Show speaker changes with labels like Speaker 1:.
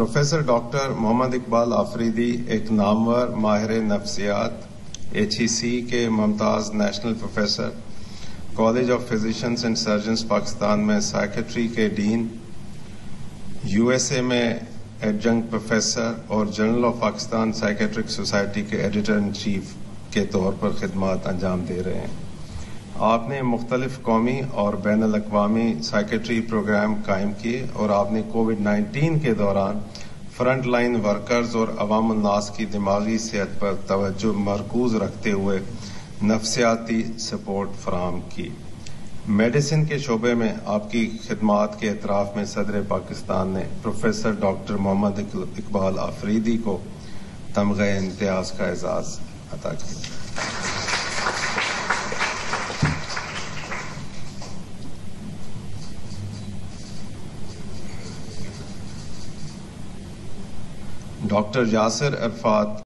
Speaker 1: Professor doctor Mohammad Iqbal Afridi एक नामवर माहिर नफ्सियात एच ई सी के Mumtaz national professor college of physicians and surgeons Pakistan में साइकेट्री के डीन यूएसए में एडजंग प्रोफेसर और journal of Pakistan psychiatric society के एडिटर इन चीफ के तौर पर खदमात अंजाम दे रहे हैं। आपने मुख्तलिफ़ कौमी और बैन अवी साइकेट्री प्रोग्राम कायम किए और आपने कोविड 19 के दौरान फ्रंट लाइन वर्कर्स और अवामनास की दिमागी सेहत पर तवज्जो मरकूज रखते हुए नफसियाती सपोर्ट फराम की। मेडिसिन के शोबे में आपकी खदमात के अतराफ में सदर पाकिस्तान ने प्रोफेसर डॉक्टर मोहम्मद इकबाल आफरीदी को तमग इम्तियाज़ का एजाज अता किया। डॉक्टर यासिर अरफात